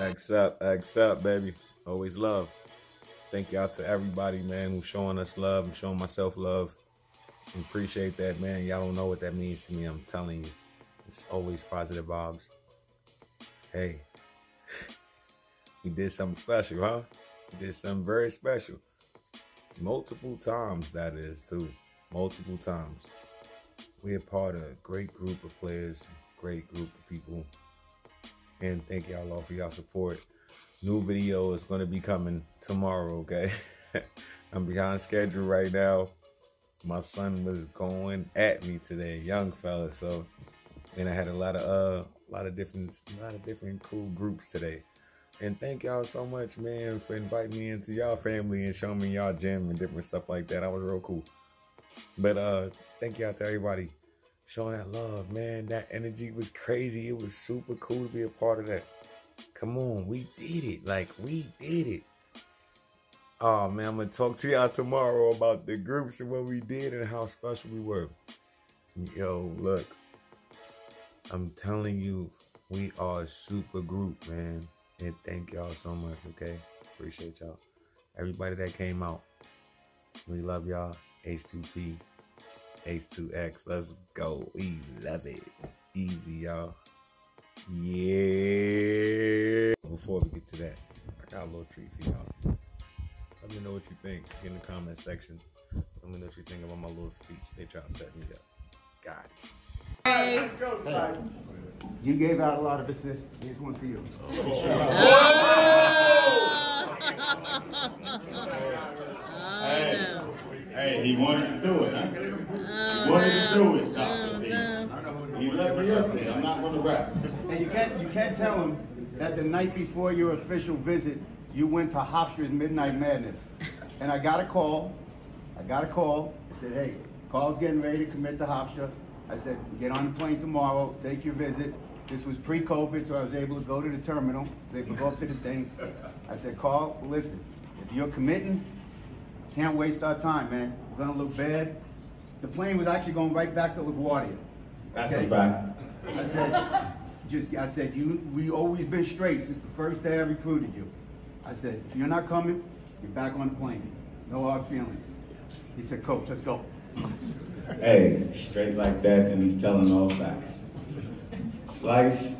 Accept, accept, baby. Always love. Thank y'all to everybody, man, who's showing us love and showing myself love. Appreciate that, man. Y'all don't know what that means to me. I'm telling you. It's always positive vibes. Hey, we did something special, huh? Did something very special. Multiple times, that is, too. Multiple times. We're part of a great group of players, great group of people. And thank y'all all for y'all support. New video is going to be coming tomorrow, okay? I'm behind schedule right now. My son was going at me today, young fella. So, and I had a lot of uh, a lot of different, a lot of different cool groups today. And thank y'all so much, man, for inviting me into y'all family and showing me y'all gym and different stuff like that. I was real cool. But uh, thank y'all to everybody showing that love, man. That energy was crazy. It was super cool to be a part of that. Come on, we did it. Like we did it. Oh man, I'm gonna talk to y'all tomorrow about the groups and what we did and how special we were. Yo, look, I'm telling you, we are a super group, man. And thank y'all so much, okay? Appreciate y'all. Everybody that came out. We love y'all. H2P. H2X. Let's go. We love it. Easy, y'all. Yeah. Before we get to that, I got a little treat for y'all. Let me know what you think in the comment section. Let me know what you think about my little speech. They try to set me up. It. Hey. You gave out a lot of assists. Here's one for you. Hey, hey, he wanted to do it, huh? He oh, wanted to do it, Dr. D. He left me up there. I'm not gonna rap. And you can't you can't tell him that the night before your official visit, you went to Hofstra's Midnight Madness. And I got a call. I got a call. I said, hey, Carl's getting ready to commit to Hofstra. I said, get on the plane tomorrow, take your visit. This was pre-COVID, so I was able to go to the terminal, They able go up to the thing. I said, Carl, listen, if you're committing, can't waste our time, man. We're gonna look bad. The plane was actually going right back to LaGuardia. That's Okay? a fact. I said, just, I said, you, we always been straight since the first day I recruited you. I said, if you're not coming, you're back on the plane. No hard feelings. He said, coach, let's go. Hey, straight like that, and he's telling all facts. Slice,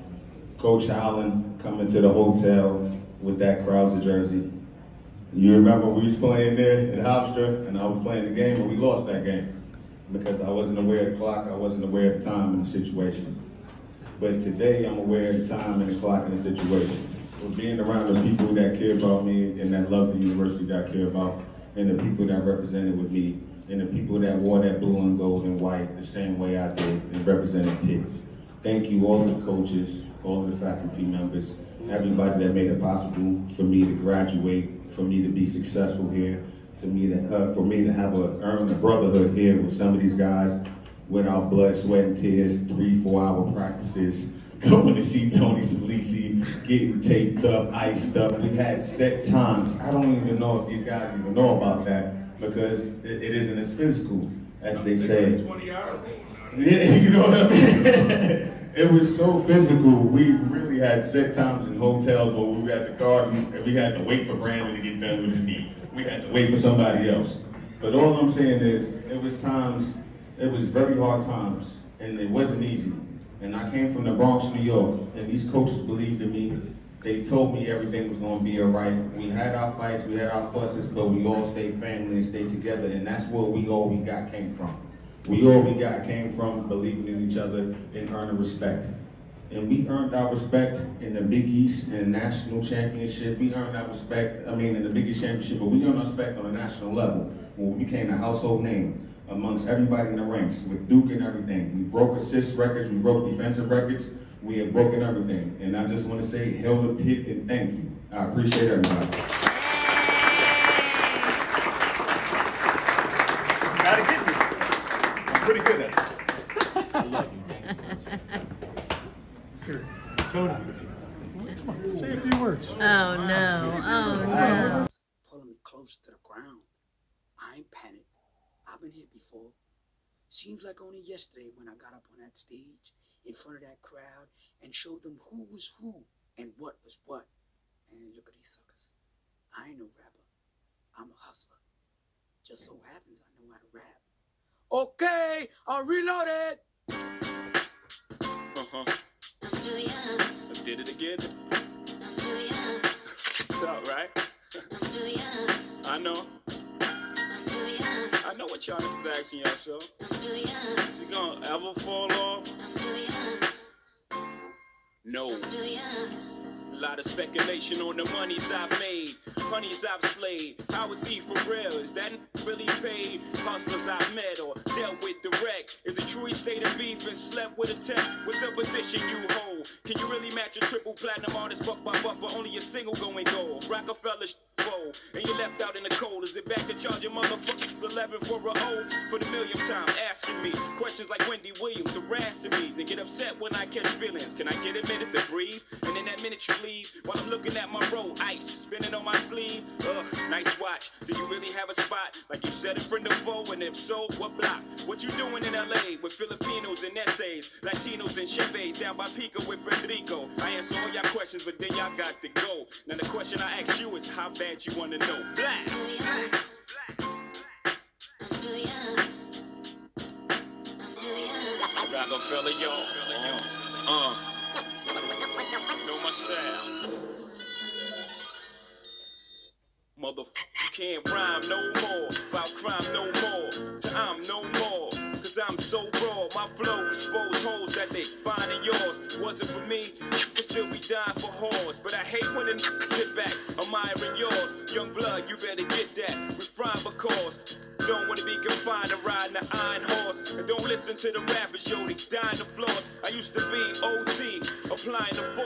Coach Allen coming to the hotel with that Krauser jersey. You remember we was playing there in Hofstra, and I was playing the game, and we lost that game because I wasn't aware of the clock, I wasn't aware of the time and the situation. But today, I'm aware of the time and the clock and the situation. Being around the people that care about me and that loves the university that I care about, and the people that represented with me, and the people that wore that blue and gold and white the same way I did and represented Pitt. Thank you, all the coaches, all the faculty members, everybody that made it possible for me to graduate, for me to be successful here, to me to, uh, for me to have a earn a brotherhood here with some of these guys without blood, sweat, and tears, three, four hour practices, going to see Tony Salesi, getting taped up, iced up. We had set times. I don't even know if these guys even know about that because it, it isn't as physical as they say. 20 hours. Yeah, you know what I mean? it was so physical. We really had set times in hotels where we were at the garden and we had to wait for Brandon to get done with his knee. We had to wait for somebody else. But all I'm saying is, it was times, it was very hard times, and it wasn't easy. And I came from the Bronx, New York, and these coaches believed in me. They told me everything was going to be all right. We had our fights, we had our fusses, but we all stayed family and stayed together, and that's where we all we got came from. We all we got came from believing in each other and earning respect. And we earned our respect in the Big East and national championship. We earned our respect, I mean, in the Big East championship, but we earned our respect on a national level when we became a household name amongst everybody in the ranks with Duke and everything. We broke assist records, we broke defensive records, we have broken everything. And I just want to say, hail the pit and thank you. I appreciate everybody. Gotta get me. I'm pretty good at this. Here, Tony. Say a few words. Oh no. Oh no. Pulling me closer to the ground. I ain't panicked. I've been here before. Seems like only yesterday when I got up on that stage in front of that crowd and showed them who was who and what was what. And look at these suckers. I ain't no rapper. I'm a hustler. Just so happens I know how to rap. Okay, I reloaded. Uh-huh. I'm did it again. All right. I know. I know what y'all niggas asking yourself. Is it gonna ever fall off? No. A lot of speculation on the monies I've made, honeys I've slayed. How is he for real? Is that really paid? Hustlers I've met or dealt with direct. Is it true he stayed in beef and slept with a tech? What's the position you hold? Can you really match a triple platinum artist buck by buck, but only a single going gold? Rockefeller fold, and you're left out in the cold. Is it back to charging motherfuckers 11 for a hole? For the millionth time, asking me questions like Wendy Williams harassing me. They get upset when I catch feelings. Can I get a Like you said in front of foe, and if so, what block? What you doing in LA with Filipinos and essays, Latinos and Chevys down by Pico with Federico? I answer all y'all questions, but then y'all got to go. Now the question I ask you is how bad you wanna know. Black. Rockefeller, y'all. Uh, know my style. Motherfuckers can't rhyme no more. About crime no more. To I'm no more. Cause I'm so raw. My flow expose holes that they find in yours. Wasn't for me, would still be dying for whores. But I hate when n- sit back, admiring yours. Young blood, you better get that. Refine because. Don't wanna be confined to riding an iron horse. And don't listen to the rappers, yo, they dying the floors. I used to be OT, applying the force.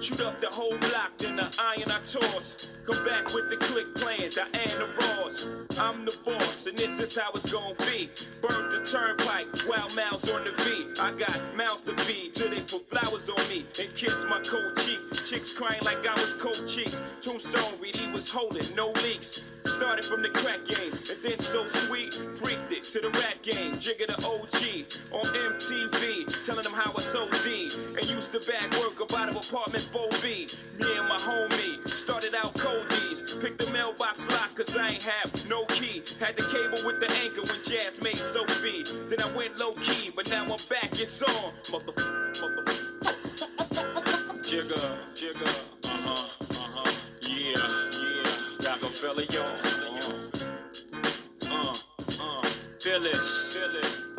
Shoot up the whole block, then the iron I toss. Come back with the click playing, Diana Ross. I'm the boss, and this is how it's gonna be. Burnt the turnpike, wild mouths on the V. I got mouths to feed till they put flowers on me and kiss my cold cheek. Chicks crying like I was cold cheeks. Tombstone read he was holding, no leaks. Started from the crack game, and then so sweet, freaked it to the rap game. Jigga the OG on MTV, telling them how I sold D. And used to back work up out of apartment 4B. Me and my homie started out coldies. Picked the mailbox lock, cause I ain't have no key. Had the cable with the anchor when Jazz made Sophie. Then I went low key, but now I'm back, it's on. Mother, mother. Jigga, jigga, uh huh, uh huh, yeah, yeah. Rockefeller, yo, uh, Phyllis,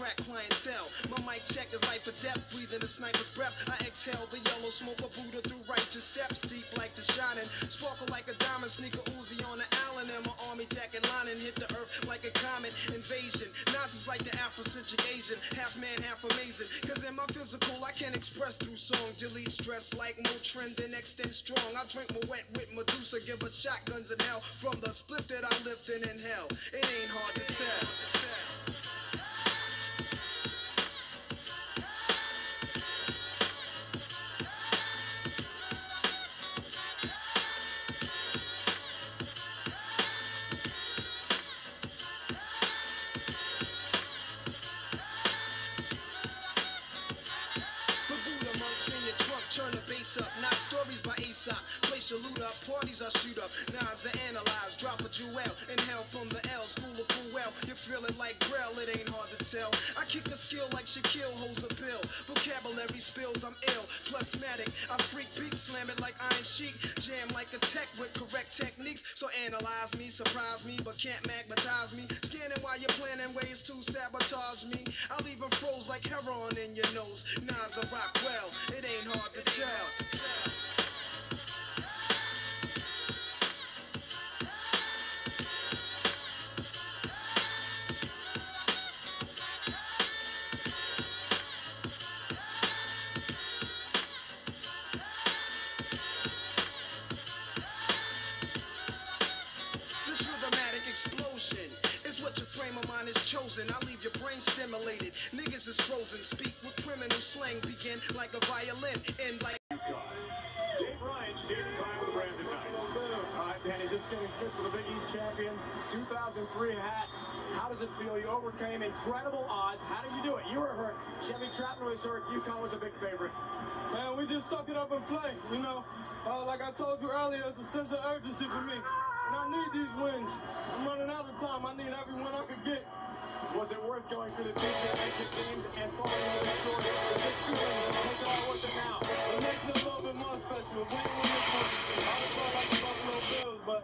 attract clientele. My mic check is life or death, breathing a sniper's breath. I exhale the yellow smoke of Buddha through righteous steps, deep like the shining. Sparkle like a diamond, sneaker Uzi on the Allen, and my army jacket lining hit the earth like a comet invasion. Nazis like the Afrocentric Asian, half man, half amazing. Cause in my physical, I can express through song. Delete stress like Motrin, then extend strong. I drink my wet with Medusa, give her shotguns in hell from the split that I lived in in hell. It ain't hard Place your loot up, parties I shoot up. Nines I analyze, drop a jewel. Inhale from the L, school of full well. You feel it like Braille, it ain't hard to tell. I kick a skill like Shaquille holds a pill. Vocabulary spills, I'm ill. Plusmatic, I freak beat, slam it like Iron Sheik. Jam like a tech with correct techniques. So analyze me, surprise me, but can't magnetize me. Scanning while you're planning ways to sabotage me. I'll even froze like heroin in your nose. Nas a rock well, chosen. I leave your brain stimulated. Niggas is frozen. Speak with criminal slang. Begin like a violin. End like. Dave Ryan standing by with Brandon Knight. All right, Danny, just getting fit for the Big East champion, 2003 hat. How does it feel? You overcame incredible odds. How did you do it? You were hurt. Chevy Troutman was hurt. UConn was a big favorite. Man, we just suck it up and play. You know, uh, like I told you earlier, it's a sense of urgency for me. And I need these wins. I'm running out of time. I need every win I could get. Was it worth going through the championship games and falling into the story? The big feeling and take it all with it now. It makes it a little bit more special. Winning with this one, I was like the Buffalo Bills, but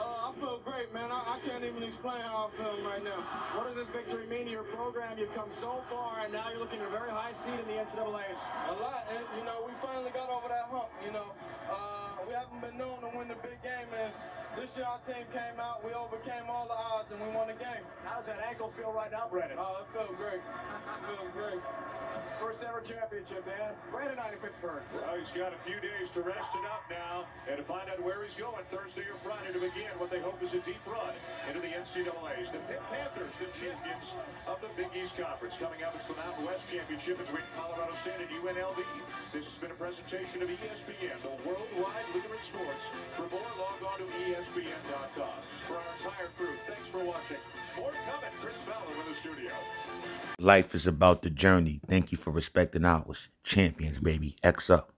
uh, I feel great, man. I, I can't even explain how I'm feeling right now. What does this victory mean to your program? You've come so far, and now you're looking at a very high seed in the NCAA's. A lot, and you know, we finally got over that hump. You know, uh, we haven't been known to win the big game, and this year our team came out, we overcame all the odds, and we won the game. How does that ankle feel right now, Brandon? Oh, it feels great. It feels great. First ever championship, Dan. Brandon Knight in Pittsburgh. Well, he's got a few days to rest it up now and to find out where he's going Thursday or Friday to begin what they hope is a deep run into the NCAAs. The Pitt Panthers, the champions of the Big East Conference. Coming up, it's the Mountain West Championship between Colorado State and UNLV. This has been a presentation of ESPN, the worldwide leader in sports. For more, log on to ESPN.com. For our entire crew, thanks for watching. More. Chris in the studio. Life is about the journey. Thank you for respecting ours. Champions, baby. X up.